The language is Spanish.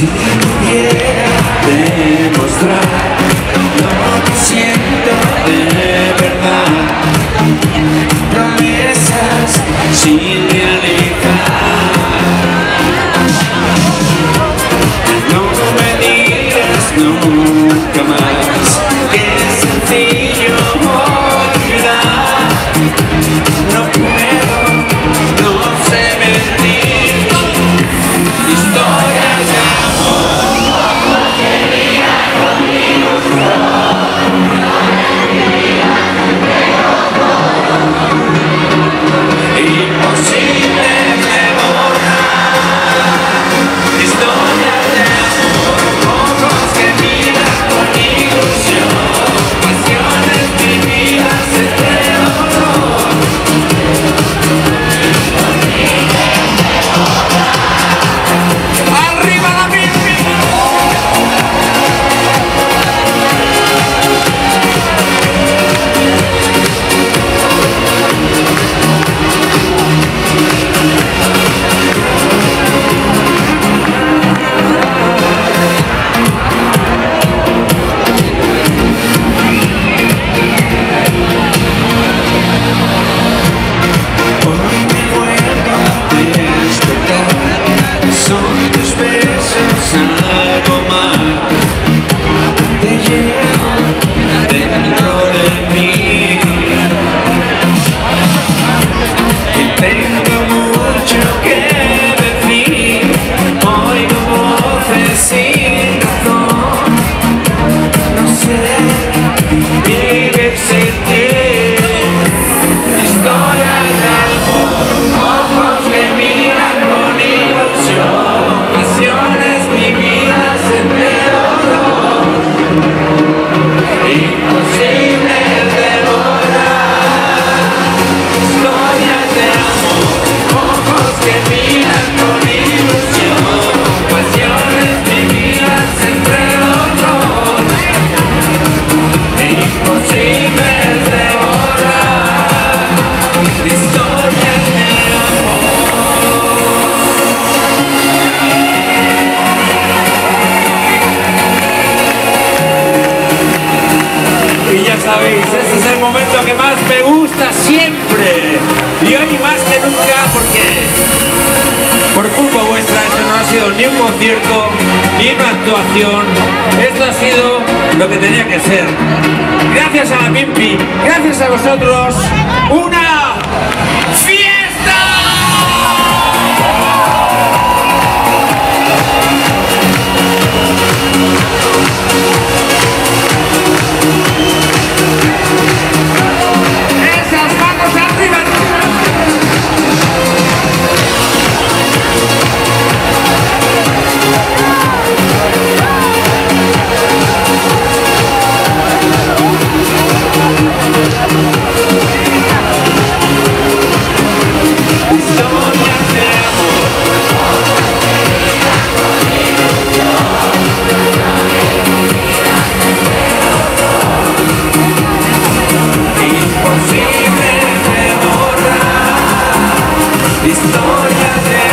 Si pudiera demostrar lo que siento de verdad Promesas sin realizar No me digas nunca más Que es este es el momento que más me gusta siempre. Y hoy más que nunca porque por culpa vuestra esto no ha sido ni un concierto ni una actuación. Esto ha sido lo que tenía que ser. Gracias a la Pimpi, gracias a vosotros. historia de